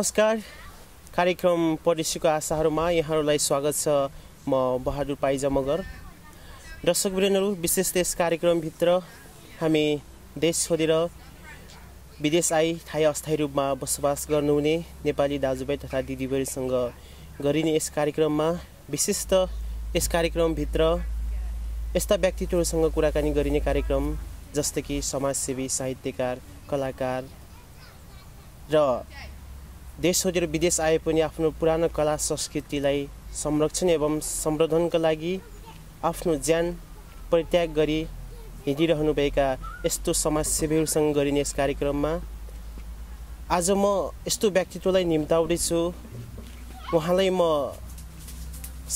नमस्कार। कार्यक्रम पडेसीको आशाहरूमा यहाँहरूलाई स्वागत छ म बहादुर पाइजा मगर दर्शक वृन्दहरू विशेष यस कार्यक्रमभित्र हामी देश छोडेर विदेश आई थाहै अस्थायी रूपमा बसोबास गर्नुहुने नेपाली दाजुभाइ तथा दिदीबहिनीसँग गरिने यस कार्यक्रममा विशेष त यस कार्यक्रमभित्र यस्ता व्यक्तित्वहरूसँग कुराकानी गरिने कार्यक्रम जस्तै कि समाजसेवी साहित्यकार कलाकार र देश छोडेर विदेश आए पनि आफ्नो पुरानो कला संस्कृतिलाई संरक्षण एवं सम्वर्धनका लागि आफ्नो ज्यान परित्याग गरी हिँडिरहनुभएका यस्तो समाजसेवीहरूसँग गरिने यस कार्यक्रममा आज म यस्तो व्यक्तित्वलाई निम्ताउँदैछु। उहाँलाई म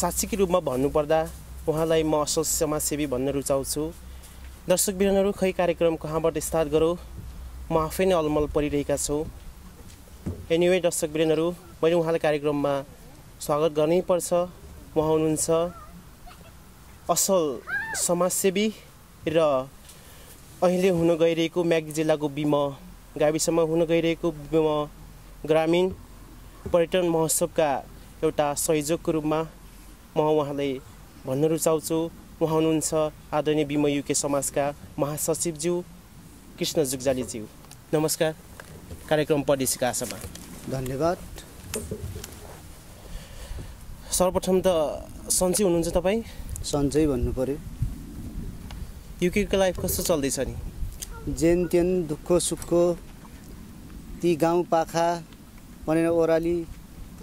साक्षीको रूपमा भन्नुपर्दा उहाँलाई म असल समाजसेवी भन्न रुचाउँछु। दर्शक खै कार्यक्रम कहाँबाट स्टार्ट गरौँ? म आफै नै अलमल परिरहेका छौँ। एनिवे दर्शक बिरेनहरू मैले उहाँलाई कार्यक्रममा स्वागत गर्नै पर्छ। उहाँ हुनुहुन्छ असल समाजसेवी र अहिले हुन गइरहेको म्याग्दी जिल्लाको बिम गाविसमा हुन गइरहेको बिम ग्रामीण पर्यटन महोत्सवका एउटा संयोजकको रूपमा म उहाँलाई भन्न रुचाउँछु। उहाँ हुनुहुन्छ आदरणीय बिम युके समाजका महासचिवज्यू कृष्ण जुगजालीज्यू। नमस्कार। कार्यक्रम पढिसकेका आशामा धन्यवाद। सर्वप्रथम त सन्चै हुनुहुन्छ तपाईँ? सन्चै भन्नु पऱ्यो युकेको लाइफ कस्तो चल्दैछ नि? जेन तेन दुःख सुख ती गाउँ पाखा भनेर ओह्राली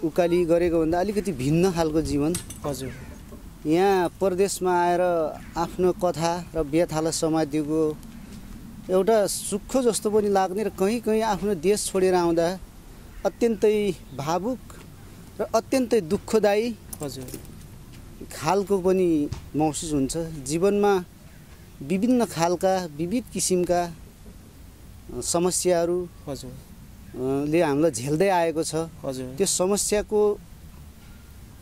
उकाली गरेको भन्दा अलिकति भिन्न खालको जीवन। हजुर। यहाँ परदेशमा आएर आफ्नो कथा र व्यथालाई समातिएको एउटा सुख जस्तो पनि लाग्ने र कहीँ कहीँ आफ्नो देश छोडेर आउँदा अत्यन्तै भावुक र अत्यन्तै दुःखदायी हजुर। खालको पनि महसुस हुन्छ। जीवनमा विभिन्न खालका विविध किसिमका समस्याहरू हजुर। ले हामीलाई झेल्दै आएको छ। हजुर। त्यो समस्याको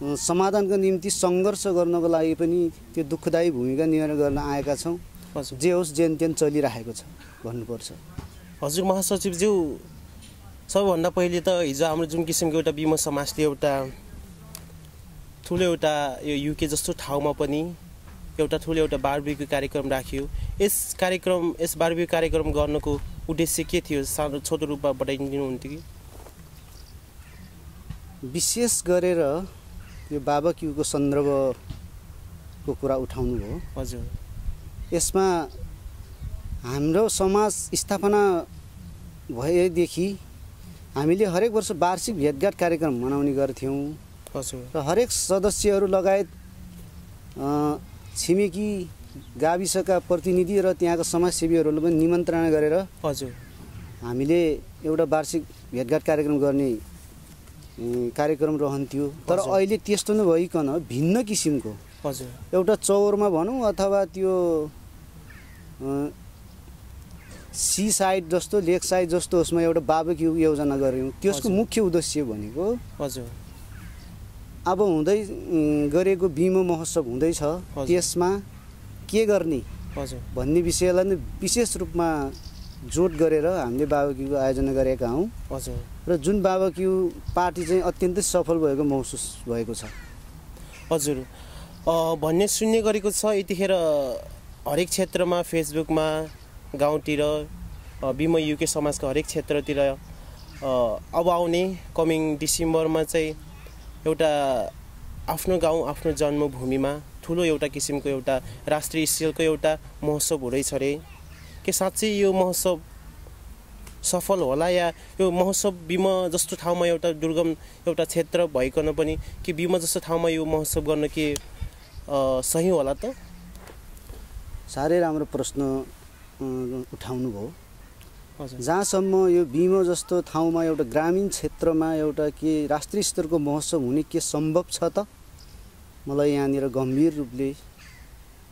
समाधानको निम्ति सङ्घर्ष गर्नको लागि पनि त्यो दुःखदायी भूमिका निर्वाह गर्न आएका छौँ। जे होस् जेन तेन चलिरहेको छ भन्नुपर्छ। हजुर महासचिवज्यू सबभन्दा पहिले त हिजो हाम्रो जुन किसिमको एउटा बिम समाजले एउटा ठुलो एउटा यो युके जस्तो ठाउँमा पनि एउटा ठुलो एउटा बारबिक्यू कार्यक्रम राखियो। यस कार्यक्रम यस बारबिक्यू कार्यक्रम गर्नको उद्देश्य के थियो? सानो छोटो रूपमा बताइदिनुहुन्थ्यो कि? विशेष गरेर यो बाबा क्युको सन्दर्भको कुरा उठाउनु भयो हजुर। यसमा हाम्रो समाज स्थापना भएदेखि हामीले हरेक वर्ष वार्षिक भेटघाट कार्यक्रम मनाउने गर्थ्यौँ। र हरेक सदस्यहरू लगायत छिमेकी गाविसका प्रतिनिधि र त्यहाँका समाजसेवीहरूलाई पनि निमन्त्रणा गरेर हजुर। हामीले एउटा वार्षिक भेटघाट कार्यक्रम गर्ने कार्यक्रम रहन्थ्यो। तर। अहिले त्यस्तो नभइकन भिन्न किसिमको हजुर। एउटा चौरमा भनौँ अथवा त्यो सी साइड जस्तो लेक साइड जस्तो उसमा एउटा बाबक्यू योजना गऱ्यौँ। त्यसको। मुख्य उद्देश्य भनेको हजुर। अब हुँदै गरेको बिमो महोत्सव हुँदैछ। त्यसमा के गर्ने हजुर। भन्ने विषयलाई नै विशेष रूपमा जोड गरेर हामीले बाबक्यूको आयोजना गरेका हौँ। हजुर। र जुन बाबक्यू पार्टी चाहिँ अत्यन्तै सफल भएको महसुस भएको छ। हजुर। भन्ने सुन्ने गरेको छ यतिखेर हरेक क्षेत्रमा फेसबुकमा गाउँतिर बिम युके समाजको हरेक क्षेत्रतिर अब आउने कमिङ डिसेम्बरमा चाहिँ एउटा आफ्नो गाउँ आफ्नो जन्मभूमिमा ठुलो एउटा किसिमको एउटा राष्ट्रिय स्तरको एउटा महोत्सव हुँदैछ अरे। के साँच्चै यो महोत्सव सफल होला या यो महोत्सव बिम जस्तो ठाउँमा एउटा दुर्गम एउटा क्षेत्र भइकन पनि कि बिम जस्तो ठाउँमा यो महोत्सव गर्न के सही होला त? साह्रै राम्रो प्रश्न अ, उठाउनु भयो हजुर। जहाँसम्म यो बिमो जस्तो ठाउँमा एउटा ग्रामीण क्षेत्रमा एउटा के राष्ट्रिय स्तरको महोत्सव हुने के सम्भव छ त? मलाई यहाँनिर गम्भीर रूपले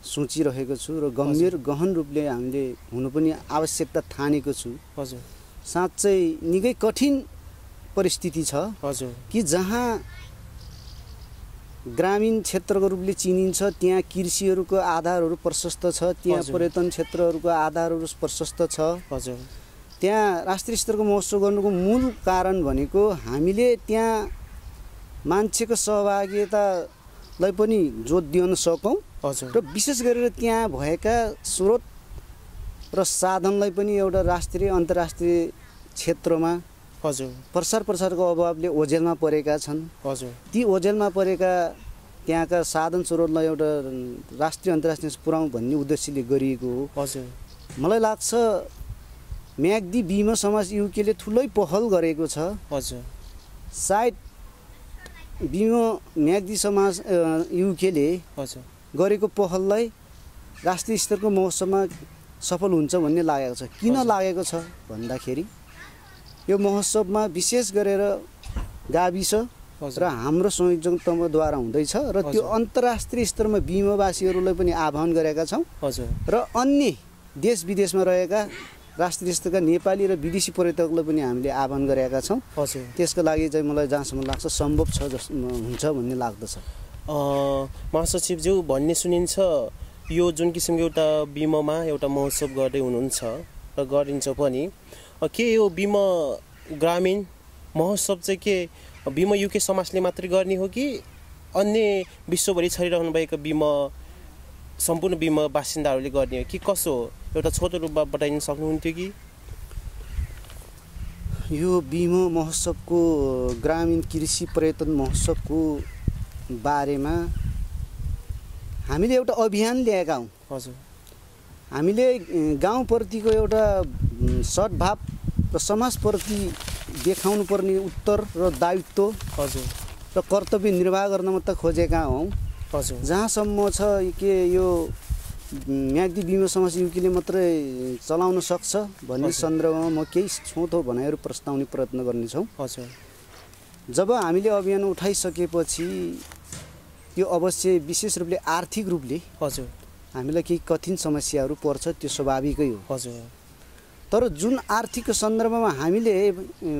सोचिरहेको छु र गम्भीर गहन रूपले हामीले हुनु पनि आवश्यकता ठानेको छु। हजुर। साँच्चै निकै कठिन परिस्थिति छ हजुर। कि जहाँ ग्रामीण क्षेत्रको रूपले चिनिन्छ त्यहाँ कृषिहरूको आधारहरू प्रशस्त छ त्यहाँ। पर्यटन क्षेत्रहरूको आधारहरू प्रशस्त छ। हजुर। त्यहाँ राष्ट्रिय स्तरको महोत्सव गर्नुको मूल कारण भनेको हामीले त्यहाँ मान्छेको सहभागितालाई पनि जोड दिन सकौँ हजुर। र विशेष गरेर त्यहाँ भएका स्रोत र साधनलाई पनि एउटा राष्ट्रिय अन्तर्राष्ट्रिय क्षेत्रमा हजुर। प्रसार प्रसारको अभावले ओझेलमा परेका छन्। हजुर। ती ओझेलमा परेका त्यहाँका साधन स्रोतलाई एउटा राष्ट्रिय अन्तर्राष्ट्रिय पुऱ्याउँ भन्ने उद्देश्यले गरिएको हो। हजुर। मलाई लाग्छ म्याग्दी बिमा समाज युकेले ठुलै पहल गरेको छ। हजुर। सायद बिमा म्याग्दी समाज युकेले हजुर। गरेको पहललाई राष्ट्रिय स्तरको महोत्सवमा सफल हुन्छ भन्ने लागेको छ। किन। लागेको छ भन्दाखेरि यो महोत्सवमा विशेष गरेर गाविस र हाम्रो संयोजकत्वद्वारा हुँदैछ र त्यो। अन्तर्राष्ट्रिय स्तरमा बिमावासीहरूलाई पनि आह्वान गरेका छौँ। हजुर। र अन्य देश विदेशमा रहेका राष्ट्रिय स्तरका नेपाली र विदेशी पर्यटकलाई पनि हामीले आह्वान गरेका छौँ। हजुर। त्यसको लागि चाहिँ मलाई जहाँसम्म लाग्छ सम्भव छ जस हुन्छ भन्ने लाग्दछ। महासचिवज्यू भन्ने सुनिन्छ यो जुन किसिमको एउटा बिममा एउटा महोत्सव गर्दै हुनुहुन्छ र गरिन्छ पनि। के यो बिम ग्रामीण महोत्सव चाहिँ के बिम युके समाजले मात्रै गर्ने हो कि अन्य विश्वभरि छरिरहनु भएको बिम सम्पूर्ण बिम बासिन्दाहरूले गर्ने हो? कि कसो हो? एउटा छोटो रूपमा बताइदिन सक्नुहुन्थ्यो कि? यो बिमो महोत्सवको ग्रामीण कृषि पर्यटन महोत्सवको बारेमा हामीले एउटा अभियान ल्याएका हौँ। हजुर। हामीले गाउँप्रतिको एउटा सद्भाव र समाजप्रति देखाउनु पर्ने उत्तर र दायित्व हजुर। र कर्तव्य निर्वाह गर्न मात्र खोजेका हौँ। हजुर। जहाँसम्म छ कि यो म्याग्दी बिमा समाज युकीले मात्रै चलाउन सक्छ भन्ने। सन्दर्भमा म केही छोटो भनाइहरू प्रस्ताउने प्रयत्न गर्नेछौँ। हजुर। जब हामीले अभियान उठाइसकेपछि त्यो अवश्य विशेष रूपले आर्थिक रूपले हजुर। हामीलाई केही कठिन समस्याहरू पर्छ त्यो स्वाभाविकै हो। हजुर। तर जुन आर्थिकको सन्दर्भमा हामीले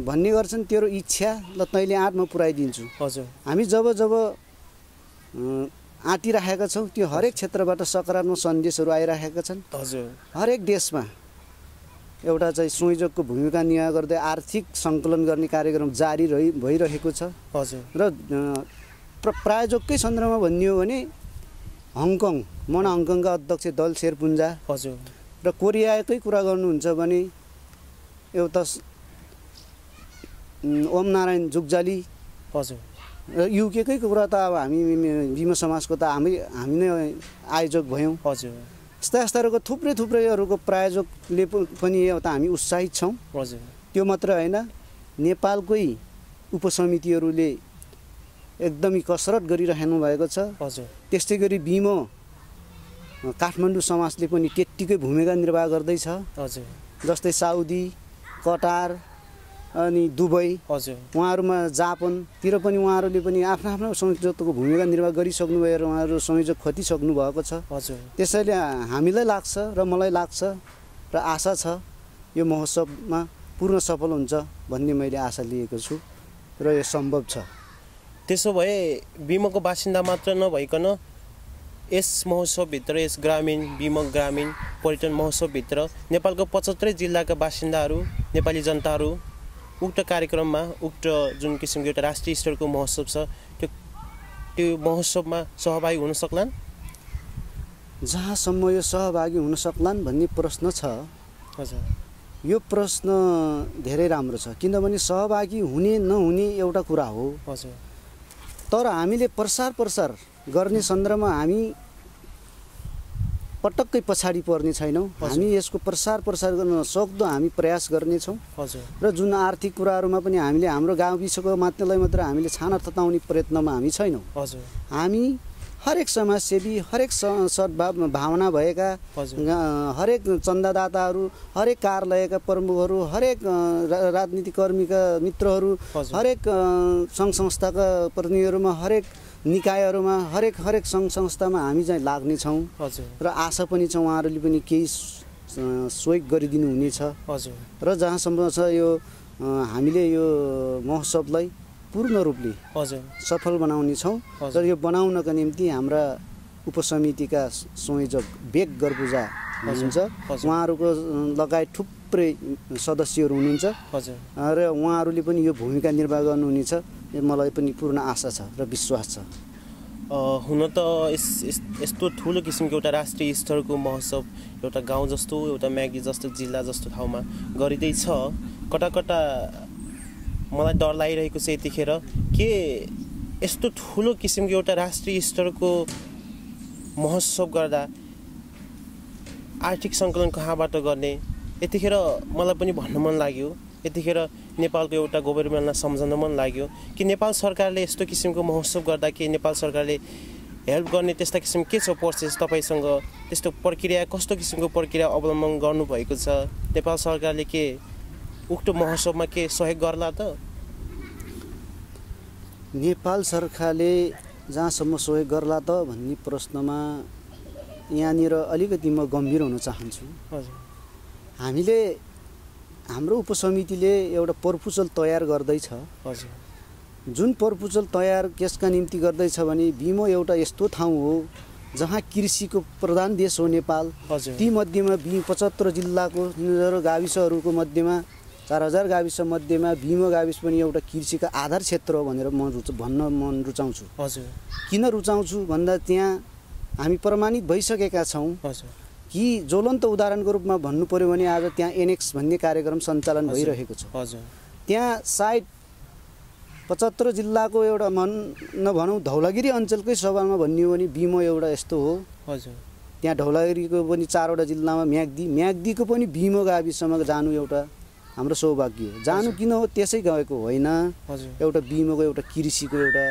भन्ने गर्छन् तेरो इच्छा ल तैँले आँट म पुऱ्याइदिन्छु। हजुर। हामी जब जब आँटिराखेका छौँ त्यो हरेक क्षेत्रबाट सकारात्मक सन्देशहरू आइराखेका छन्। हजुर। हरेक देशमा एउटा चाहिँ संयोजकको भूमिका निर्वाह गर्दै आर्थिक सङ्कलन गर्ने कार्यक्रम जारी रहि भइरहेको छ। हजुर। र प्रायोजककै सन्दर्भमा भन्ने हो भने हङकङ मन हङकङका अध्यक्ष दल शेरपुन्जा हजुर। र कोरियाकै कुरा गर्नुहुन्छ भने एउटा ओम नारायण जुगजाली। हजुर। र युकेकै कुरा त अब हामी बिमा समाजको त हामी हामी नै आयोजक भयौँ। हजुर। यस्ता यस्ताहरूको थुप्रै थुप्रैहरूको प्रायोजकले पनि एउटा हामी उत्साहित छौँ। हजुर। त्यो मात्र होइन नेपालकै उपसमितिहरूले एकदमै कसरत गरिरहनु भएको छ। हजुर। त्यस्तै गरी बिमो काठमाडौँ समाजले पनि त्यत्तिकै भूमिका निर्वाह गर्दैछ। हजुर। जस्तै साउदी कटार अनि दुबई हजुर। उहाँहरूमा जापानतिर पनि उहाँहरूले पनि आफ्नो आफ्नो संयोजकको भूमिका निर्वाह गरिसक्नु भएर उहाँहरू संयोजक खटिसक्नु भएको छ। हजुर। त्यसैले हामीलाई लाग्छ र मलाई लाग्छ र आशा छ यो महोत्सवमा पूर्ण सफल हुन्छ भन्ने मैले आशा लिएको छु र यो सम्भव छ। त्यसो भए बिमको बासिन्दा मात्र नभइकन यस महोत्सवभित्र यस ग्रामीण बिम ग्रामीण पर्यटन महोत्सवभित्र नेपालको पचहत्तरै जिल्लाका बासिन्दाहरू नेपाली जनताहरू उक्त कार्यक्रममा उक्त जुन किसिमको एउटा राष्ट्रिय स्तरको महोत्सव छ त्यो त्यो महोत्सवमा सहभागी हुन सक्लान्? जहाँसम्म यो सहभागी हुन सक्लान् भन्ने प्रश्न छ हजुर। यो प्रश्न धेरै राम्रो छ किनभने सहभागी हुने नहुने एउटा कुरा हो। हजुर। तर हामीले प्रसार प्रसार गर्ने सन्दर्भमा हामी पटक्कै पछाडि पर्ने छैनौँ। हामी यसको प्रसार प्रसार गर्न सक्दो हामी प्रयास गर्नेछौँ। हजुर। र जुन आर्थिक कुराहरूमा पनि हामीले हाम्रो गाउँ विश्वको मात्रलाई मात्र हामीले छाना तताउने प्रयत्नमा हामी छैनौँ। हजुर। हामी हरेक समाजसेवी हरेक स- सद्भाव भावना भएका हरेक चन्दादाताहरू हरेक कार्यालयका प्रमुखहरू हरेक अ, रा- राजनीतिक कर्मीका मित्रहरू। हरेक सङ्घ संस्थाका प्रतिनिधिहरूमा हरेक निकायहरूमा हरेक हरेक सङ्घ संस्थामा हामी चाहिँ लाग्नेछौँ। हजुर। र आशा पनि छ उहाँहरूले पनि केही सहयोग गरिदिनु हुनेछ हजुर। र जहाँसम्म छ यो हामीले यो महोत्सवलाई पूर्ण रूपले हजुर। सफल बनाउने छौँ हजुर। र यो बनाउनका निम्ति हाम्रा उपसमितिका संयोजक बेग गर्पुजा हुनुहुन्छ। उहाँहरूको लगायत थुप्रै सदस्यहरू हुनुहुन्छ। हजुर। र उहाँहरूले पनि यो भूमिका निर्वाह गर्नुहुनेछ। यो मलाई पनि पूर्ण आशा छ र विश्वास छ। हुन त यस यस- यस्तो ठुलो किसिमको एउटा राष्ट्रिय स्तरको महोत्सव एउटा गाउँ जस्तो एउटा म्यागी जस्तो जिल्ला जस्तो ठाउँमा गरिँदैछ। कता कता मलाई डर लागिरहेको छ यतिखेर। के यस्तो ठुलो किसिमको एउटा राष्ट्रिय स्तरको महोत्सव गर्दा आर्थिक सङ्कलन कहाँबाट गर्ने? यतिखेर मलाई पनि भन्न मन लाग्यो। यतिखेर नेपालको एउटा गभर्मेन्टलाई सम्झाउन मन लाग्यो कि नेपाल सरकारले यस्तो किसिमको महोत्सव गर्दा के नेपाल सरकारले हेल्प गर्ने त्यस्ता किसिम के छ प्रोसेस तपाईँसँग? त्यस्तो प्रक्रिया कस्तो किसिमको प्रक्रिया अवलम्बन गर्नुभएको छ? नेपाल सरकारले के उक्त महोत्सवमा के सहयोग गर्ला त? नेपाल सरकारले जहाँसम्म सहयोग गर्ला त भन्ने प्रश्नमा यहाँनिर अलिकति म गम्भीर हुन चाहन्छु। हजुर। हामीले हाम्रो उपसमितिले एउटा प्रपोजल तयार गर्दैछ। हजुर। जुन प्रपोजल तयार त्यसका निम्ति गर्दैछ भने बिमो एउटा यस्तो ठाउँ हो जहाँ कृषिको प्रधान देश हो नेपाल। ती मध्येमा बि पचहत्तर जिल्लाको गाविसहरूको मध्येमा चार हजार गाविस मध्येमा भीमो गाविस पनि एउटा कृषिका आधार क्षेत्र हो भनेर म रुच भन्न मन रुचाउँछु। हजुर। किन रुचाउँछु भन्दा त्यहाँ हामी प्रमाणित भइसकेका छौँ। कि ज्वलन्त उदाहरणको रूपमा भन्नु पऱ्यो भने आज त्यहाँ एनेक्स भन्ने कार्यक्रम सञ्चालन। भइरहेको छ। हजुर। त्यहाँ सायद पचहत्तर जिल्लाको एउटा मन नभनौँ धौलागिरी अञ्चलकै सभामा भन्ने हो भने बिमो एउटा यस्तो हो। हजुर। त्यहाँ धौलागिरीको पनि चारवटा जिल्लामा म्याग्दी म्याग्दीको पनि बिमो गाविसमा जानु एउटा हाम्रो सौभाग्य हो। जानु किन हो त्यसै गएको होइन। एउटा बिमोको एउटा कृषिको एउटा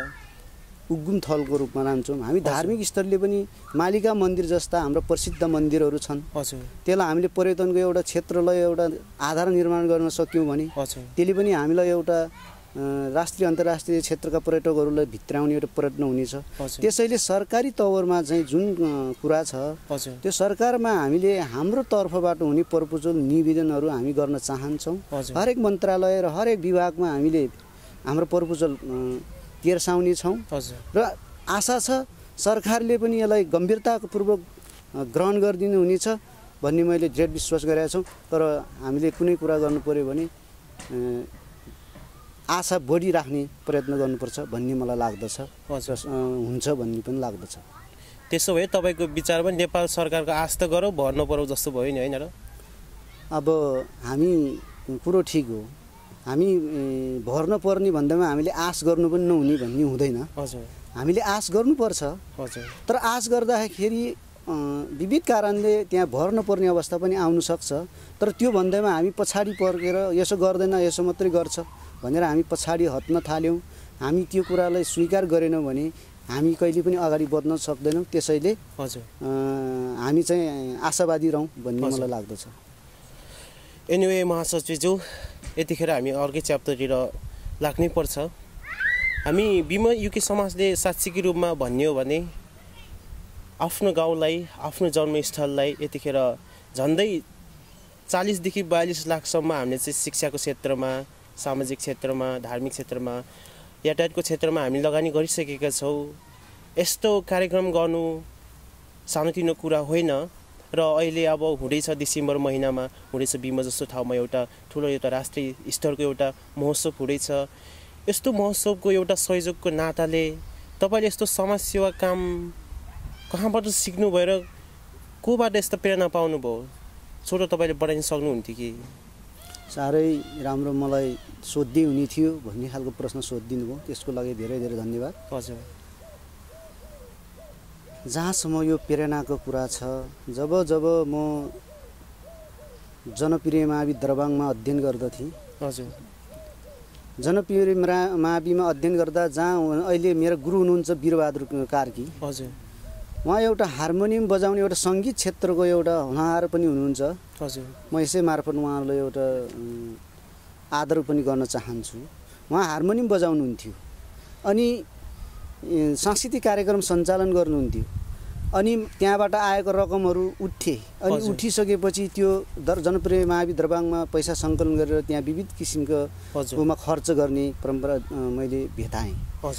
उद्गम थलको रूपमा लान्छौँ। हामी धार्मिक स्थलले पनि मालिका मन्दिर जस्ता हाम्रो प्रसिद्ध मन्दिरहरू छन्। हजुर। त्यसलाई हामीले पर्यटनको एउटा क्षेत्रलाई एउटा आधार निर्माण गर्न सक्यौँ भने त्यसले पनि हामीलाई एउटा राष्ट्रिय अन्तर्राष्ट्रिय क्षेत्रका पर्यटकहरूलाई भित्राउने एउटा प्रयत्न हुनेछ। त्यसैले सरकारी तवरमा चाहिँ जुन कुरा छ त्यो सरकारमा हामीले हाम्रो तर्फबाट हुने प्रपोजल निवेदनहरू हामी गर्न चाहन्छौँ। हरेक मन्त्रालय र हरेक विभागमा हामीले हाम्रो प्रपोजल तेर्साउने छौँ र आशा छ सरकारले पनि यसलाई गम्भीरतापूर्वक ग्रहण गरिदिनु हुनेछ भन्ने मैले दृढ विश्वास गरेका छौँ। तर हामीले कुनै कुरा गर्नु पऱ्यो भने आशा बढी राख्ने प्रयत्न गर्नुपर्छ भन्ने मलाई लाग्दछ। हुन्छ भन्ने पनि लाग्दछ। त्यसो भए तपाईँको विचारमा नेपाल सरकारको आश त गरौँ भर नपरौँ जस्तो भयो नि होइन र? अब हामी कुरो ठिक हो। हामी भर्न पर्ने भन्दामा हामीले आश गर्नु पनि नहुने भन्ने हुँदैन। हजुर। हामीले आश गर्नुपर्छ। हजुर। तर आश गर्दाखेरि विविध कारणले त्यहाँ भर्न पर्ने अवस्था पनि आउन सक्छ। तर त्यो भन्दैमा हामी पछाडि पर्केर यसो गर्दैन यसो मात्रै गर्छ। भनेर हामी पछाडि हट्न थाल्यौँ। हामी त्यो कुरालाई स्वीकार गरेनौँ भने हामी कहिले पनि अगाडि बढ्न सक्दैनौँ। त्यसैले हजुर। हामी चाहिँ आशावादी रहौँ भन्ने। मलाई लाग्दछ। एनिवे महासचिवज्यू यतिखेर हामी अर्कै च्याप्टरतिर लाग्नै पर्छ। हामी बिमा युके समाजले साँच्चीकै रूपमा भन्ने हो भने आफ्नो गाउँलाई आफ्नो जन्मस्थललाई यतिखेर झन्डै चालिसदेखि बयालिस लाखसम्म हामीले चाहिँ शिक्षाको क्षेत्रमा सामाजिक क्षेत्रमा धार्मिक क्षेत्रमा यातायातको क्षेत्रमा हामी लगानी गरिसकेका छौँ। यस्तो कार्यक्रम गर्नु सानोतिनो कुरा होइन र अहिले अब हुँदैछ डिसेम्बर महिनामा हुँदैछ बिमा जस्तो ठाउँमा एउटा ठुलो एउटा राष्ट्रिय स्तरको एउटा महोत्सव हुँदैछ। यस्तो महोत्सवको एउटा सहयोगको नाताले तपाईँले यस्तो समाजसेवा काम कहाँबाट सिक्नुभयो र कोबाट यस्तो प्रेरणा पाउनुभयो? छोटो तपाईँले बढाइन सक्नुहुन्थ्यो कि? साह्रै राम्रो मलाई सोध्दै हुने थियो भन्ने खालको प्रश्न सोधिदिनु भयो त्यसको लागि धेरै धेरै धन्यवाद। हजुर। जहाँसम्म यो प्रेरणाको कुरा छ जब जब म जनप्रिय महावि दरबाङमा अध्ययन गर्दथेँ हजुर। जनप्रिय महाविमा अध्ययन गर्दा जहाँ अहिले मेरो गुरु हुनुहुन्छ वीरबहादुर कार्की। हजुर। उहाँ एउटा हार्मोनियम बजाउने एउटा सङ्गीत क्षेत्रको एउटा हुनहार पनि हुनुहुन्छ। हजुर। म यसै मार्फत उहाँहरूलाई एउटा आदर पनि गर्न चाहन्छु। उहाँ हार्मोनियम बजाउनुहुन्थ्यो। अनि सांस्कृतिक कार्यक्रम सञ्चालन गर्नुहुन्थ्यो। अनि त्यहाँबाट आएको रकमहरू उठे अनि। उठिसकेपछि त्यो दर जनप्रिय महावि दरबाङमा पैसा सङ्कलन गरेर त्यहाँ विविध किसिमको हजुर। उमा खर्च गर्ने परम्परा मैले भेटाएँ।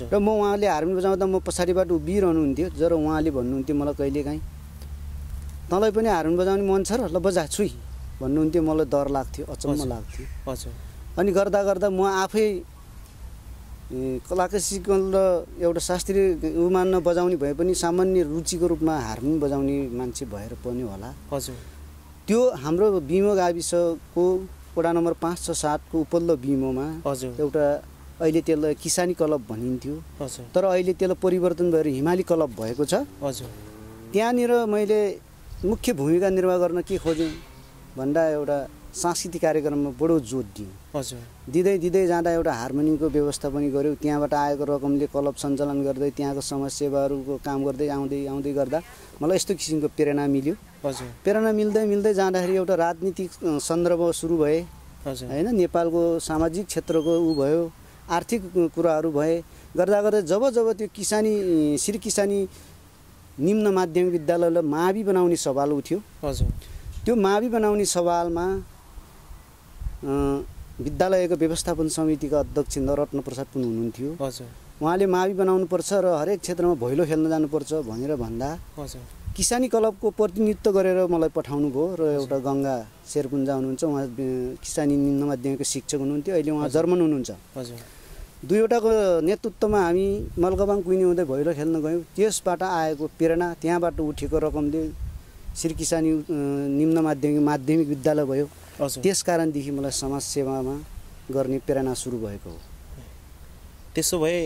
र म उहाँले हार्मोनियम बजाउँदा म पछाडिबाट उभिरहनुहुन्थ्यो। जर उहाँले भन्नुहुन्थ्यो मलाई कहिलेकाहीँ तँलाई पनि हार्मोनियम बजाउने मन छ र ल बजा छुई। भन्नुहुन्थ्यो मलाई डर लाग्थ्यो अचम्म। लाग्थ्यो। हजुर। अनि गर्दा गर्दा म आफै ए, क्लासिकल र एउटा शास्त्रीय उमान्न बजाउने भए पनि सामान्य रुचिको रूपमा हार्मोनियम बजाउने मान्छे भएर पनि होला। हजुर। त्यो हाम्रो बिमो गाविसको वडा नम्बर पाँच छ सातको उपल्लो बिमोमा हजुर। एउटा अहिले त्यसलाई किसानी क्लब भनिन्थ्यो। हजुर। तर अहिले त्यसलाई परिवर्तन भएर हिमाली क्लब भएको छ। हजुर। त्यहाँनिर मैले मुख्य भूमिका निर्वाह गर्न के खोजेँ भन्दा एउटा सांस्कृतिक कार्यक्रममा बडो जोड दिएँ। हजुर। दिँदै दिँदै जाँदा एउटा हार्मोनियमको व्यवस्था पनि गऱ्यो त्यहाँबाट आएको रकमले क्लब सञ्चालन गर्दै त्यहाँको समाजसेवाहरूको काम गर्दै आउँदै आउँदै गर्दा मलाई यस्तो किसिमको प्रेरणा मिल्यो। हजुर। प्रेरणा मिल्दै मिल्दै जाँदाखेरि एउटा राजनीतिक सन्दर्भ सुरु भए। हजुर। होइन नेपालको सामाजिक क्षेत्रको ऊ भयो आर्थिक कुराहरू भए। गर्दा गर्दै जब जब त्यो किसानी श्री किसानी निम्न माध्यमिक विद्यालयलाई मावि बनाउने सवाल उठ्यो। हजुर। त्यो मावि बनाउने सवालमा विद्यालयको व्यवस्थापन समितिका अध्यक्ष नरत्न प्रसाद पनि हुनुहुन्थ्यो। हजुर। उहाँले मावि बनाउनुपर्छ र हरेक क्षेत्रमा भैलो खेल्न जानुपर्छ भनेर भन्दा हजुर। किसानी क्लबको प्रतिनिधित्व गरेर मलाई पठाउनु भयो र एउटा गङ्गा शेरपुन्जा हुनुहुन्छ उहाँ किसानी निम्न माध्यमिकको शिक्षक हुनुहुन्थ्यो अहिले उहाँ। जर्मन हुनुहुन्छ। हजुर। दुईवटाको नेतृत्वमा हामी मलगबाङ कुइनी हुँदै भैलो खेल्न गयौँ। त्यसबाट आएको प्रेरणा त्यहाँबाट उठेको रकमले श्री किसानी निम्न माध्यमिक माध्यमिक विद्यालय भयो। त्यस कारणदेखि मलाई समाजसेवामा गर्ने प्रेरणा सुरु भएको हो। त्यसो भए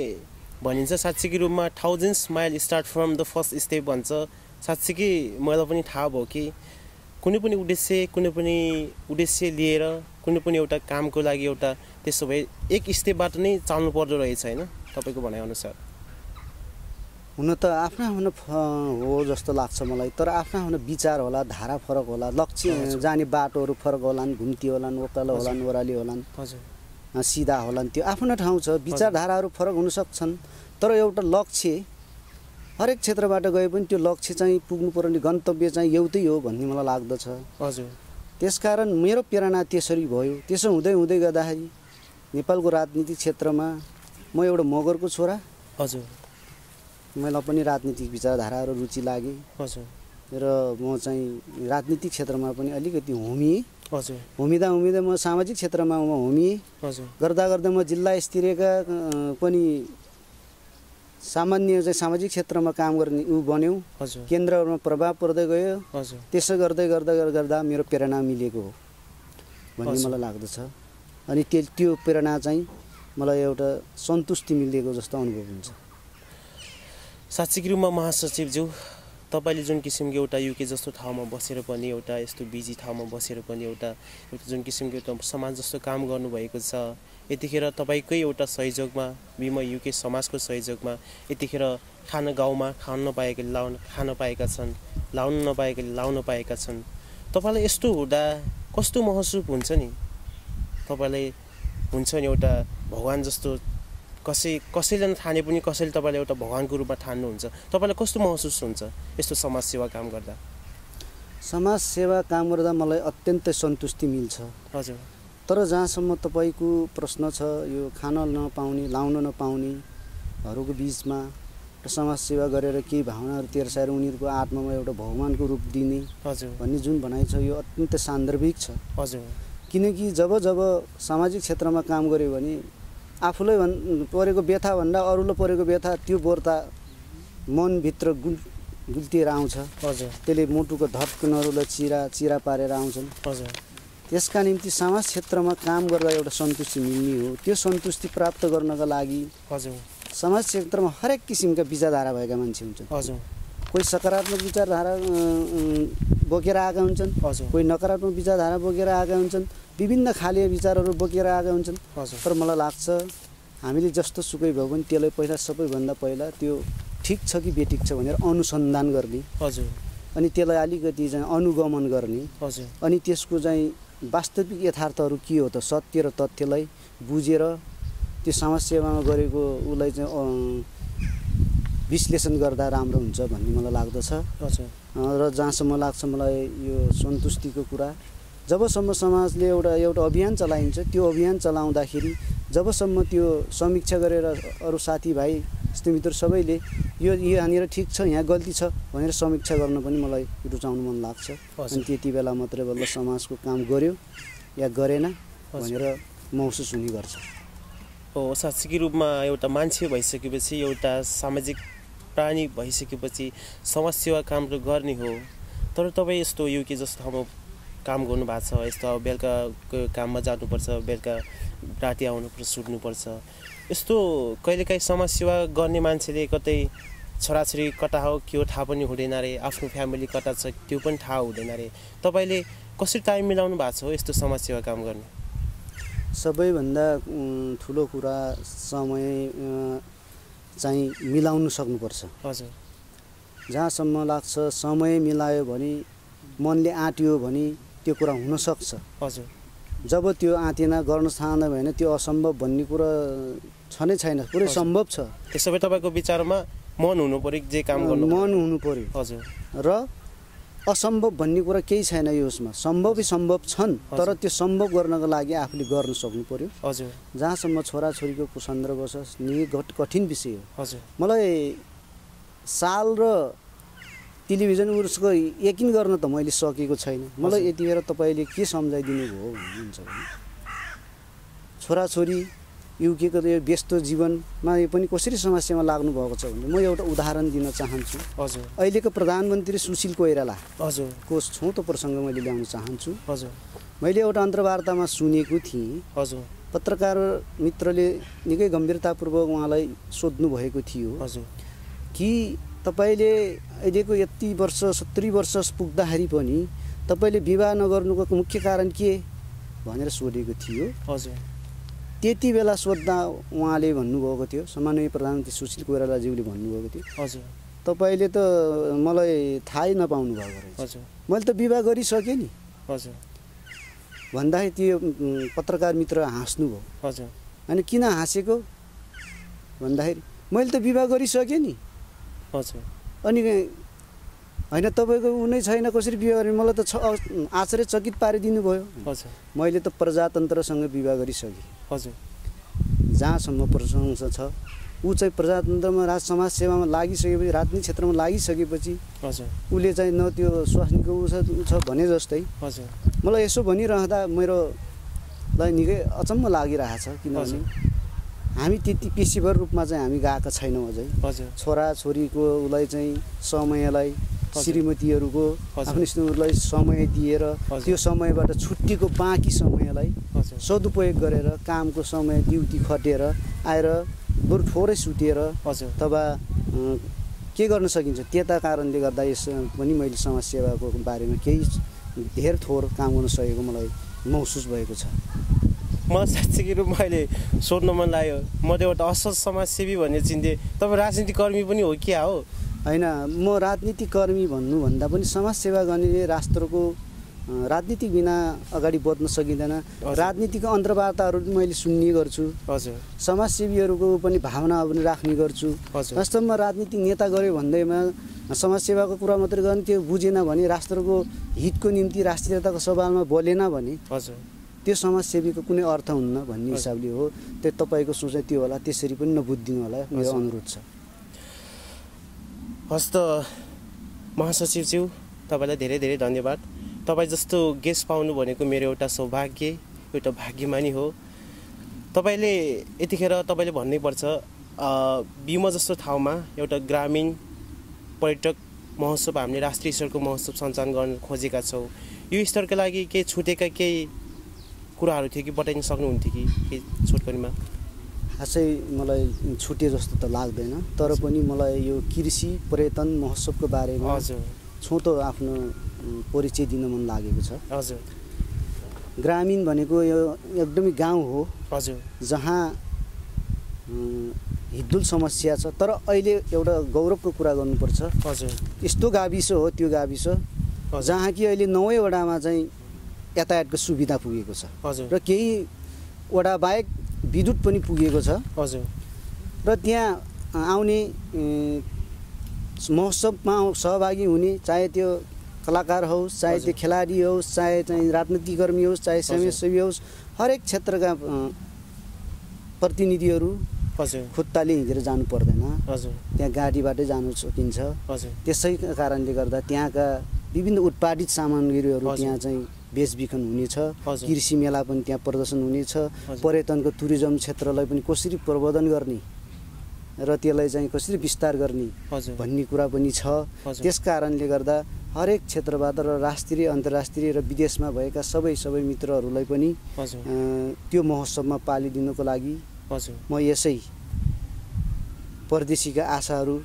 भनिन्छ साँच्चीकै रूपमा thousands mile start from the first step भन्छ। साँच्चीकै मलाई पनि थाहा भयो कि कुनै पनि उद्देश्य कुनै पनि उद्देश्य लिएर कुनै पनि एउटा कामको लागि एउटा त्यसो भए एक स्टेपबाट नै चाल्नु पर्दो रहेछ होइन? तपाईँको भनाइअनुसार हुन त आफ्ना आफ्ना हो जस्तो लाग्छ मलाई तर आफ्ना आफ्ना विचार होला धारा फरक होला लक्ष्य। जाने बाटोहरू फरक होलान् घुम्ती होलान् ओकालो होलान् ओह्राली होलान् सिधा होलान् त्यो आफ्नो ठाउँ छ विचारधाराहरू फरक हुन सक्छन् तर एउटा लक्ष्य हरेक क्षेत्रबाट गए पनि त्यो लक्ष्य चाहिँ पुग्नु पर्ने गन्तव्य चाहिँ एउटै हो भन्ने मलाई लाग्दछ। हजुर। त्यसकारण मेरो प्रेरणा त्यसरी भयो। त्यसो हुँदै हुँदै गर्दाखेरि नेपालको राजनीतिक क्षेत्रमा म एउटा मगरको छोरा। हजुर। मलाई पनि राजनीतिक विचारधाराहरू रुचि लागे। हजुर। र म चाहिँ राजनीतिक क्षेत्रमा पनि अलिकति होमिएँ हजुर। होमिँदा होमिँदा म सामाजिक क्षेत्रमा म होमिएँ हजुर। गर्दा गर्दा म जिल्ला स्तरीयका पनि सामान्य चाहिँ सामाजिक क्षेत्रमा काम गर्ने ऊ बन्यौँ। हजुर। केन्द्रमा प्रभाव पर्दै गयो। हजुर। त्यसो गर्दै गर्दा गर्दा मेरो प्रेरणा मिलेको हो भन्ने। मलाई लाग्दछ। अनि त्यो त्यो प्रेरणा चाहिँ मलाई एउटा सन्तुष्टि मिलेको जस्तो अनुभव हुन्छ। रूपमा महासचिवज्यू तपाईँले जुन किसिमको एउटा युके जस्तो ठाउँमा बसेर पनि एउटा यस्तो बिजी ठाउँमा बसेर पनि एउटा जुन किसिमको एउटा समाज जस्तो काम गर्नुभएको छ यतिखेर तपाईँकै एउटा सहयोगमा विम युके समाजको सहयोगमा यतिखेर खान गाउँमा खान नपाएकोले लाउन खान पाएका छन् लाउन नपाएकोले लाउन पाएका छन्। तपाईँलाई यस्तो हुँदा कस्तो महसुस हुन्छ नि? तपाईँलाई हुन्छ नि एउटा भगवान् जस्तो कसै कसैले नठाने पनि कसैले तपाईँलाई एउटा भगवान्को रूपमा ठान्नुहुन्छ। तपाईँलाई कस्तो महसुस हुन्छ यस्तो समाजसेवा काम गर्दा? समाज सेवा काम गर्दा मलाई अत्यन्तै सन्तुष्टि मिल्छ। हजुर। तर जहाँसम्म तपाईँको प्रश्न छ यो खान नपाउने लाउन नपाउनेहरूको बिचमा एउटा समाज सेवा गरेर केही भावनाहरू तेर्साएर उनीहरूको आत्मामा एउटा भगवान्को रूप दिने हजुर। भन्ने जुन भनाइ छ यो अत्यन्तै सान्दर्भिक छ। हजुर। किनकि जब जब सामाजिक क्षेत्रमा काम गऱ्यो भने आफूलाई भन् परेको व्यथाभन्दा अरूलाई परेको व्यथा त्यो बोर्ता मनभित्र गुल गुल्टिएर आउँछ। हजुर। त्यसले मुटुको धड्कनहरूलाई चिरा चिरा पारेर आउँछन्। हजुर। त्यसका निम्ति समाज क्षेत्रमा काम गर्दा एउटा सन्तुष्टि मिल्ने हो। त्यो सन्तुष्टि प्राप्त गर्नका लागि हजुर। समाज क्षेत्रमा हरेक किसिमका विचारधारा भएका मान्छे हुन्छन्। हजुर। कोही सकारात्मक विचारधारा बोकेर आएका हुन्छन्। कोही नकारात्मक विचारधारा बोकेर आएका हुन्छन्। विभिन्न खाले विचारहरू बोकेर आएका हुन्छन्। तर मलाई लाग्छ हामीले जस्तो सुकै भए पनि त्यसलाई पहिला सबैभन्दा पहिला त्यो ठिक छ कि बेठिक छ भनेर अनुसन्धान गर्ने। हजुर। अनि त्यसलाई अलिकति चाहिँ अनुगमन गर्ने। हजुर। अनि त्यसको चाहिँ वास्तविक यथार्थहरू के हो त? सत्य र तथ्यलाई बुझेर त्यो समाजसेवामा गरेको उसलाई चाहिँ विश्लेषण गर्दा राम्रो हुन्छ भन्ने मलाई लाग्दछ। हजुर। र जहाँसम्म लाग्छ मलाई यो सन्तुष्टिको कुरा जबसम्म समाजले एउटा एउटा अभियान चलाइन्छ त्यो अभियान चलाउँदाखेरि जबसम्म त्यो समीक्षा गरेर अरू साथीभाइ इष्टमित्र सबैले यो यहाँनिर ठिक छ यहाँ गल्ती छ भनेर समीक्षा गर्न पनि मलाई रुचाउनु मन लाग्छ। अनि त्यति बेला मात्रै बल्ल समाजको काम गर्यो या गरेन। भनेर महसुस हुने गर्छ हो साँच्चीकै रूपमा एउटा मान्छे भइसकेपछि एउटा सामाजिक प्राणी भइसकेपछि समाजसेवा काम त गर्ने हो। तर तपाईँ यस्तो युके जस्तो ठाउँमा काम गर्नुभएको छ यस्तो अब बेलुकाको काममा जानुपर्छ बेलुका राति आउनुपर्छ सुत्नुपर्छ। यस्तो कहिलेकाहीँ समाजसेवा गर्ने मान्छेले कतै छोराछोरी कता हो के हो थाहा पनि हुँदैन अरे आफ्नो फ्यामिली कता छ त्यो पनि थाहा हुँदैन अरे तपाईँले कसरी टाइम मिलाउनु भएको छ हो यस्तो समाजसेवा काम गर्ने? सबैभन्दा ठुलो कुरा समय चाहिँ मिलाउनु सक्नुपर्छ। हजुर। जहाँसम्म लाग्छ समय मिलायो भने मनले आँट्यो भने त्यो कुरा हुनसक्छ। हजुर। जब त्यो आँटेन गर्न चाहँदैन भने त्यो असम्भव भन्ने कुरा छ नै छैन। पुरै। सम्भव छ। त्यसो भए तपाईँको विचारमा मन हुनु पऱ्यो जे काम गर्नु मन हुनु पर्यो हजुर। र असम्भव भन्ने कुरा केही छैन यो उसमा। सम्भवै सम्भव छन् तर। त्यो सम्भव गर्नको लागि आफूले गर्न सक्नु पर्यो। हजुर। जहाँसम्म छोराछोरीको सन्दर्भ छ घट कठिन विषय हो। हजुर। मलाई साल र टेलिभिजन उसको यकिन गर्न त मैले सकेको छैन। मलाई हजुर। यति बेला तपाईँले के सम्झाइदिनु भयो भन्नुहुन्छ भने छोराछोरी युकेको यो व्यस्त जीवनमा यो पनि कसरी समस्यामा लाग्नु भएको छ भने म एउटा उदाहरण दिन चाहन्छु। हजुर। अहिलेको प्रधानमन्त्री सुशील कोइराला। हजुर। को छोटो प्रसङ्ग मैले ल्याउन चाहन्छु। हजुर। मैले एउटा अन्तर्वार्तामा सुनेको थिएँ। हजुर। पत्रकार मित्रले निकै गम्भीरतापूर्वक उहाँलाई सोध्नु भएको थियो। हजुर। कि तपाईँले अहिलेको यति वर्ष सत्तरी वर्ष पुग्दाखेरि पनि तपाईँले विवाह नगर्नुको मुख्य कारण के भनेर सोधेको थियो। हजुर। त्यति बेला सोद्धा उहाँले भन्नुभएको थियो सामान्य प्रधानमन्त्री सुशील कोइरालाज्यूले भन्नुभएको थियो। हजुर। तपाईँले त मलाई थाहै नपाउनु भएको रहेछ। हजुर। मैले त विवाह गरिसकेँ नि। हजुर। भन्दाखेरि त्यो पत्रकार मित्र हाँस्नुभयो हजुर। अनि किन हाँसेको? भन्दाखेरि मैले त विवाह गरिसकेँ नि। हजुर। अनि होइन तपाईँको नै छैन कसरी विवाह गर्ने? मलाई त छ आश्चर्यचकित पारिदिनु भयो हजुर। मैले त प्रजातन्त्रसँग विवाह गरिसकेँ। हजुर। जहाँसम्म प्रशंसा छ ऊ चाहिँ प्रजातन्त्रमा राज समाज सेवामा लागिसकेपछि राजनीतिक क्षेत्रमा लागिसकेपछि हजुर। उसले चाहिँ न त्यो स्वास्नीको ऊ छ ऊ छ भने जस्तै हजुर। मलाई यसो भनिरहँदा मेरो लाई निकै अचम्म लागिरहेछ किनभने। हामी त्यति पेसेवर रूपमा चाहिँ हामी गएका छैनौँ अझै। हजुर। छोराछोरीको उसलाई चाहिँ समयलाई श्रीमतीहरूको। आफ्नो समय दिएर। त्यो समयबाट छुट्टीको बाँकी समयलाई सदुपयोग गरेर कामको समय ड्युटी खटेर आएर बरु थोरै सुतेर अथवा के गर्न सकिन्छ? त्यता कारणले गर्दा यस पनि मैले समाजसेवाको बारेमा केही धेर थोर काम गर्न सकेको मलाई महसुस भएको छ। मलाई साँच्चीकै रूपमा अहिले सोध्न मन लाग्यो। म त एउटा असल समाजसेवी भन्ने चिन्थेँ तपाईँ राजनीतिक कर्मी पनि हो क्या हो? होइन म राजनीतिक कर्मी भन्नुभन्दा पनि समाजसेवा गर्ने राष्ट्रको अँ, राजनीतिक बिना अगाडि बढ्न सकिँदैन। राजनीतिक अन्तर्वार्ताहरू पनि मैले सुन्ने गर्छु। हजुर। समाजसेवीहरूको पनि भावना पनि राख्ने गर्छु। वास्तवमा राजनीतिक नेता गऱ्यो भन्दैमा समाजसेवाको कुरा मात्रै गर्ने त्यो बुझेन भने राष्ट्रको हितको निम्ति राष्ट्रियताको सवालमा बोलेन भने हजुर। त्यो समाजसेवीको कुनै अर्थ हुन्न भन्ने। हिसाबले हो। त्यो तपाईँको सोचाइ त्यो होला त्यसरी पनि नबुझिदिनु होला मेरो। अनुरोध छ। हस् त महासचिवज्यू तपाईँलाई धेरै धेरै धन्यवाद। तपाईँ जस्तो गेस्ट पाउनु भनेको मेरो एउटा सौभाग्य एउटा भाग्यमानी हो। तपाईँले यतिखेर तपाईँले भन्नैपर्छ बिमा जस्तो ठाउँमा एउटा ग्रामीण पर्यटक महोत्सव हामीले राष्ट्रिय स्तरको महोत्सव सञ्चालन गर्न खोजेका छौँ। यो स्तरका लागि केही छुटेका केही कुराहरू थियो कि बताइन सक्नुहुन्थ्यो कि केही छोटकरीमा? खासै मलाई छुटे जस्तो त लाग्दैन तर पनि मलाई यो कृषि पर्यटन महोत्सवको बारेमा हजुर। छोटो आफ्नो परिचय दिन मन लागेको छ। हजुर। ग्रामीण भनेको यो एकदमै गाउँ हो हजुर। जहाँ हिड्डुल समस्या छ तर अहिले एउटा गौरवको कुरा गर्नुपर्छ। हजुर। यस्तो गाविस हो त्यो गाविस जहाँ कि अहिले नौवै वडामा चाहिँ यातायातको सुविधा पुगेको छ। हजुर। र केही वडा बाहेक विद्युत पनि पुगेको छ। हजुर। र त्यहाँ आउने महोत्सवमा सहभागी हुने चाहे त्यो कलाकार होस् चाहे त्यो। खेलाडी होस् चाहे चाहिँ राजनीतिकर्मी होस् चाहे। समाजसेवी होस् हरेक क्षेत्रका प्रतिनिधिहरू हजुर। खुट्टाले हिँडेर जानु पर्दैन। हजुर। त्यहाँ गाडीबाटै जानु सकिन्छ। हजुर। त्यसै कारणले गर्दा त्यहाँका विभिन्न उत्पादित सामग्रीहरू। त्यहाँ चाहिँ बेचबिखन हुनेछ। कृषि मेला पनि त्यहाँ प्रदर्शन हुनेछ। पर्यटनको टुरिज्म क्षेत्रलाई पनि कसरी प्रवर्धन गर्ने र त्यसलाई चाहिँ कसरी विस्तार गर्ने भन्ने कुरा पनि छ। त्यस कारणले गर्दा हरेक क्षेत्रबाट र राष्ट्रिय अन्तर्राष्ट्रिय र विदेशमा भएका सबै सबै मित्रहरूलाई पनि त्यो महोत्सवमा पालिदिनको लागि म यसै परदेशीका आशाहरू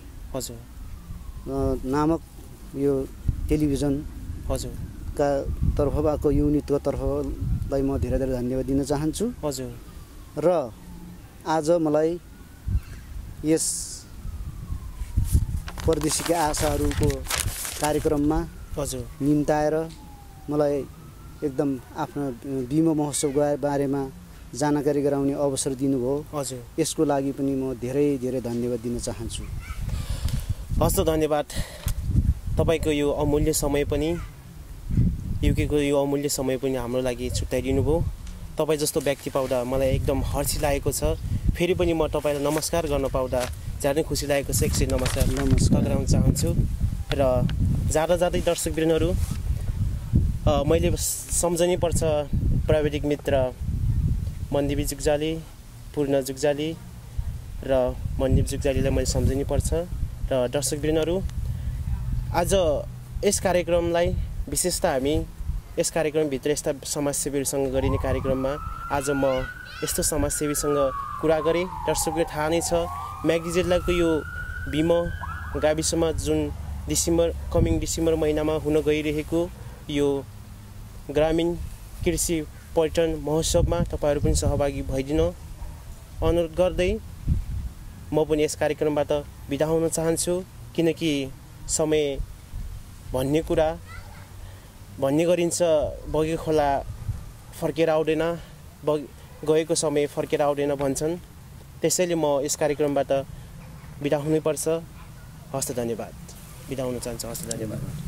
नामक यो टेलिभिजन हजुर का तर्फबाट युनिटको तर्फलाई म धेरै धेरै धन्यवाद दिन चाहन्छु। हजुर। र आज मलाई यस परदेशीका आशाहरूको कार्यक्रममा हजुर। निम्ताएर मलाई एकदम आफ्नो बिमो महोत्सवको बारेमा जानकारी गराउने अवसर दिनुभयो। हजुर। यसको लागि पनि म धेरै धेरै धन्यवाद दिन चाहन्छु। हस् त धन्यवाद। तपाईँको यो अमूल्य समय पनि युकेको यो अमूल्य समय पनि हाम्रो लागि छुट्याइदिनु भयो। तपाईँ जस्तो व्यक्ति पाउँदा मलाई एकदम हर्षी लागेको छ। फेरि पनि म तपाईँलाई नमस्कार गर्न पाउँदा झन् खुसी लागेको छ। एकछिन नमस्कार नमस्कार। टक्राउन चाहन्छु। र जाँदा जाँदै अ, मैले सम्झनै पर्छ प्राविधिक मित्र मन्दिपी जुग्जाली पूर्ण जुग्जाली र मन्दिप जुग्जालीलाई मैले सम्झनै पर्छ र दर्शकवृन्दहरू आज यस कार्यक्रमलाई विशेष त हामी यस कार्यक्रमभित्र यस्ता समाजसेवीहरूसँग गरिने कार्यक्रममा आज म यस्तो समाजसेवीसँग कुरा गरेँ। दर्शकले थाहा नै छ म्याग्दी जिल्लाको यो भीम गाविसमा जुन डिसेम्बर कमिङ डिसेम्बर महिनामा हुन गइरहेको यो ग्रामीण कृषि पर्यटन महोत्सवमा तपाईँहरू पनि सहभागी भइदिन। अनुरोध गर्दै म पनि यस कार्यक्रमबाट बिदा हुन चाहन्छु किनकि समय भन्ने कुरा भन्ने गरिन्छ बगेको खोला फर्केर आउँदैन बग गएको समय फर्केर आउँदैन भन्छन्। त्यसैले म यस कार्यक्रमबाट बिदा हुनैपर्छ। हस्त धन्यवाद। बिदा हुन चाहन्छु। हस्त धन्यवाद।